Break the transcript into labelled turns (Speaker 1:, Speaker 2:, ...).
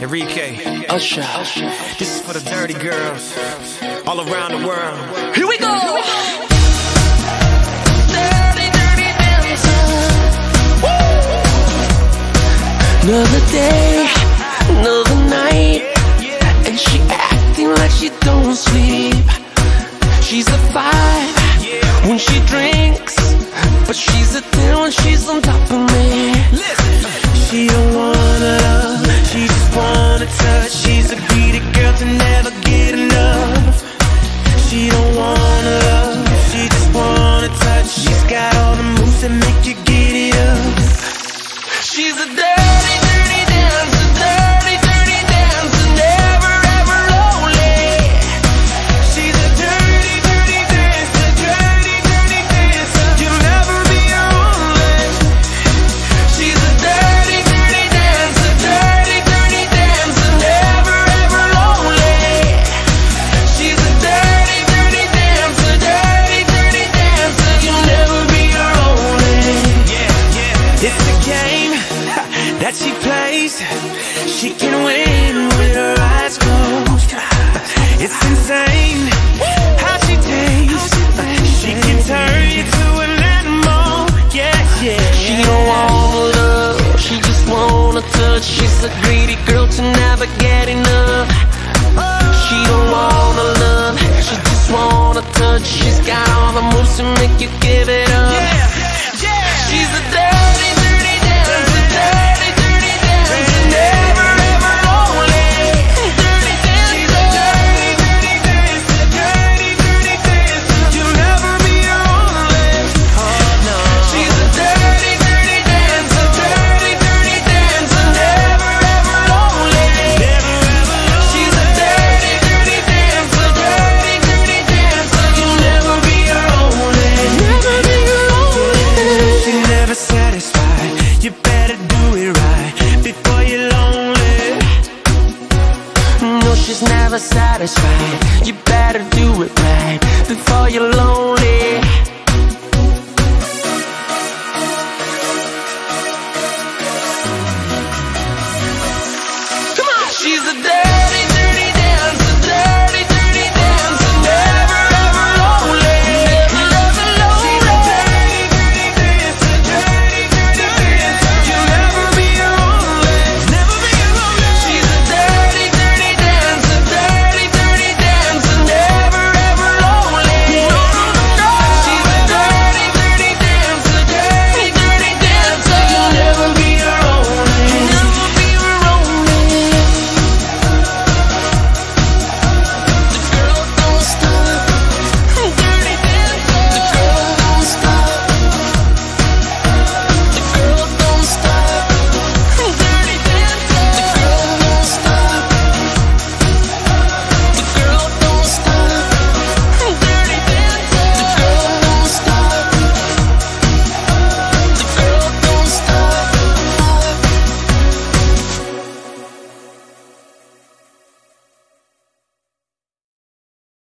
Speaker 1: Enrique,
Speaker 2: Usher.
Speaker 1: this is for the dirty girls all around the world.
Speaker 2: Here we go. Another day, another night, and she acting like she don't sleep. That make you it up. She's a that she plays. She can win with her eyes closed. It's insane how she takes She can turn you to an animal. Yeah, yeah. She don't wanna love, she just wanna touch. She's a greedy girl to never get enough. She don't wanna love, she just wanna touch. She's got all the moves to make you She's never satisfied. You better do it right before you're lonely.